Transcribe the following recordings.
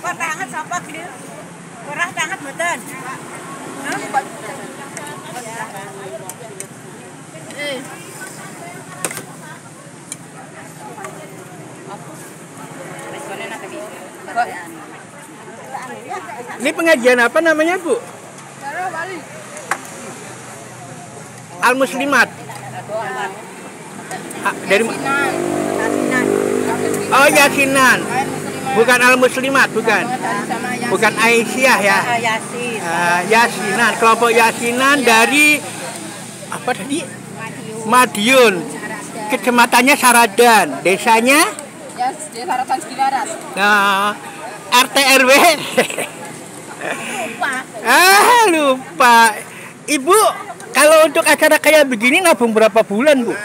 Apa tangan sapa gitu? Ora tangan mboten. Eh. Ini pengajian apa namanya, Bu? Al Muslimat. Ah, dari Oh, Yasinan. Bukan Al Muslimat, bukan. Bukan Aisyah ya. Yasin. Ah, Yasinan, kelompok Yasinan dari apa tadi? Madiun. Kecamatannya Saradan, desanya Ya, Harapan Sekilaras. nah, RT RW. Lupa. ah, lupa. Ibu, kalau untuk acara kayak begini nabung berapa bulan, Bu?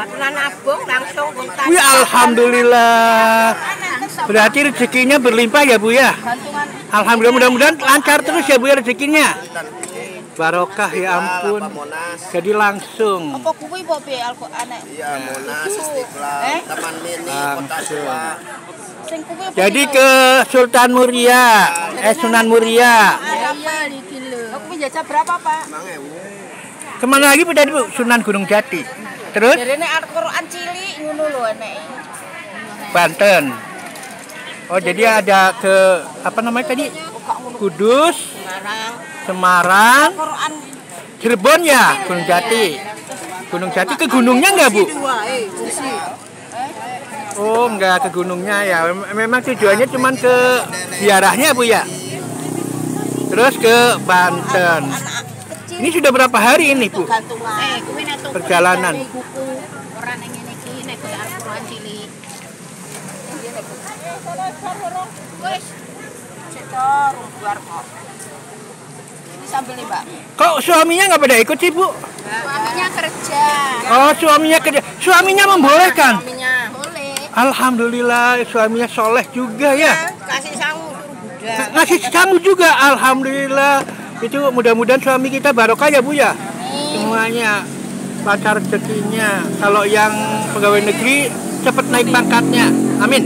Langsung kontak. Wih, alhamdulillah. Berarti rezekinya berlimpah ya, Bu ya? Alhamdulillah mudah-mudahan lancar terus ya Bu ya rezekinya. Barokah ya ampun. Jadi langsung. apa kuwi apa be Al-Qur'an? Iya, Monas, Istiqlal? Taman Mini, Kota Langsung. Tua. Sing kuwi apa? Jadi ke Sultan Muria, eh Sunan Muria. Iya. Aku berapa, Pak? Ke mana lagi Bu tadi Bu? Sunan Gunung Jati. Terus Jarene Al-Qur'an cilik ngono lho enek. Banten. Oh jadi ada ke apa namanya tadi? Kudus, Semarang. Semarang, Al-Qur'an Cirebon ya, Gunung Jati. Gunung Jati ke gunungnya nggak Bu? eh. Oh, nggak ke gunungnya ya. Mem- Memang tujuannya cuman ke ziarahnya, Bu ya. Terus ke Banten. Ini sudah berapa hari ini, Bu? Eh, Perjalanan. kok. Suaminya nggak pada ikut sih, Bu? Suaminya kerja. Oh, suaminya kerja. Suaminya membolehkan. Suaminya boleh. Alhamdulillah, suaminya soleh juga ya. Kasih sangu. Ngasih kamu juga, Alhamdulillah. Itu mudah-mudahan suami kita barokah ya, Bu ya. Semuanya lancar rezekinya. Kalau yang pegawai negeri cepat naik pangkatnya. Amin.